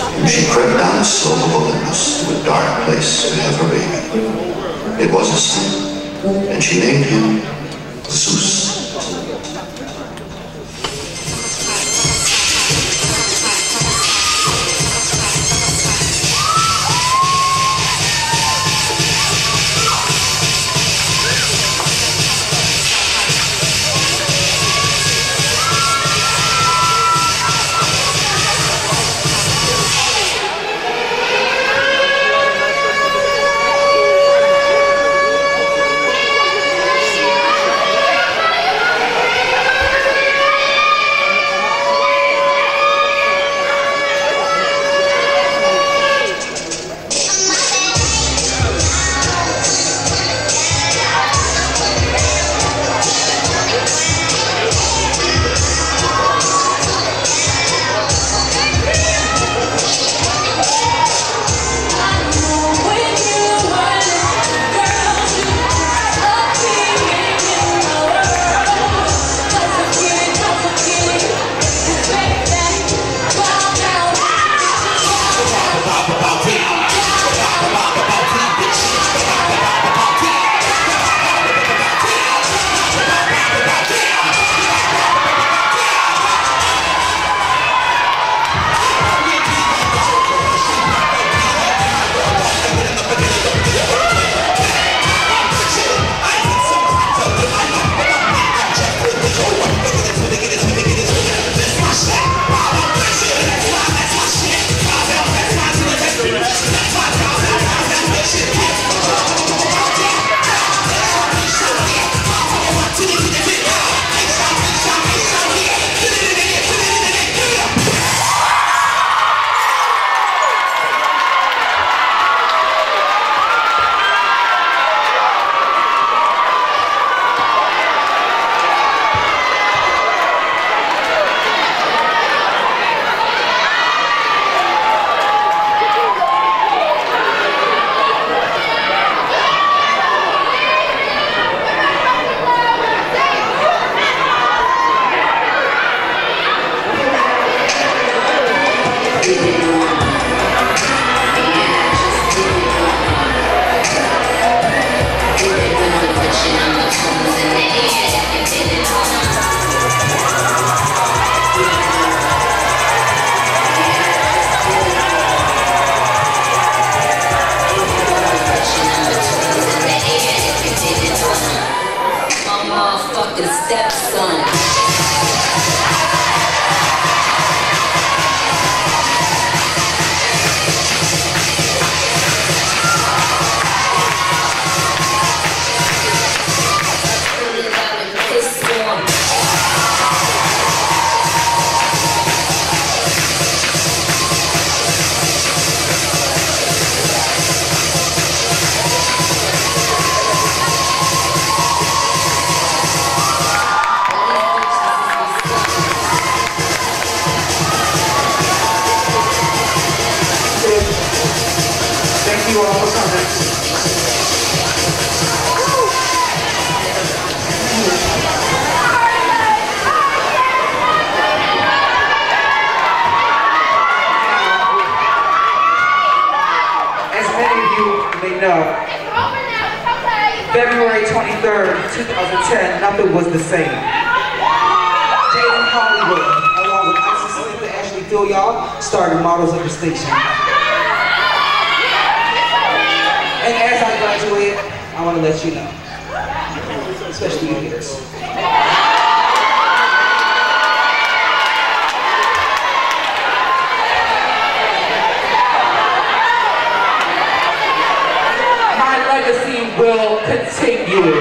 and she crept down the slope of Olympus to a dark place to have her baby. It was a son, and she named him Zeus. his stepson. February 23rd, 2010, nothing was the same. Jaden Hollywood, along with Isis Smith and Ashley Dilliard, started Models of Distinction. And as I graduate, I want to let you know, especially you haters. My legacy will continue.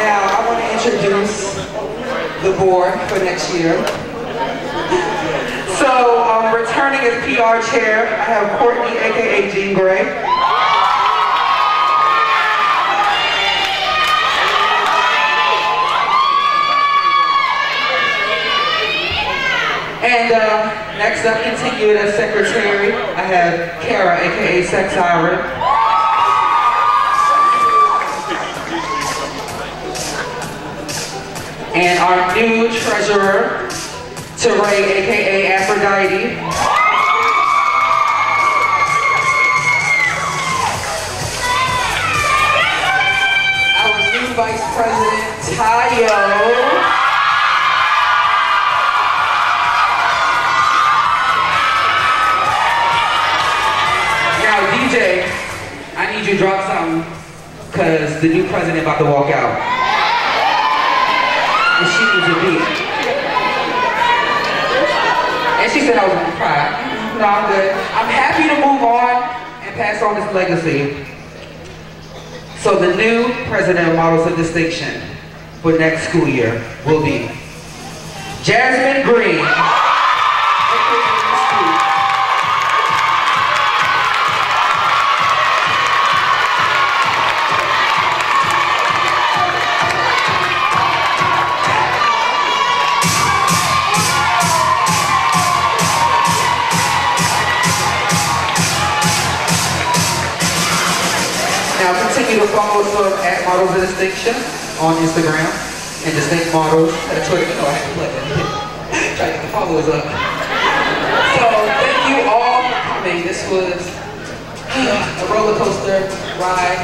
Now, I want to introduce the board for next year. So, um, returning as PR chair, I have Courtney, aka Jean Grey. And uh, next up, continuing as secretary, I have Kara, aka Sex Siren. And our new treasurer, Teray, aka Aphrodite. Our new vice president, Tayo. Drop something, cause the new president about to walk out. And she needs a beat. And she said I was gonna cry. Mm-hmm. No, I'm good. I'm happy to move on and pass on this legacy. So the new president of Models of Distinction for next school year will be Jasmine Green. Continue to follow us on at Models of Distinction on Instagram and Distinct Models at Twitter. You know I have to play. Try to get the followers up. So thank you all for coming. This was uh, a roller coaster ride,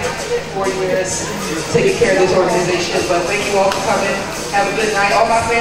four years, taking care of this organization. But thank you all for coming. Have a good night. All my family.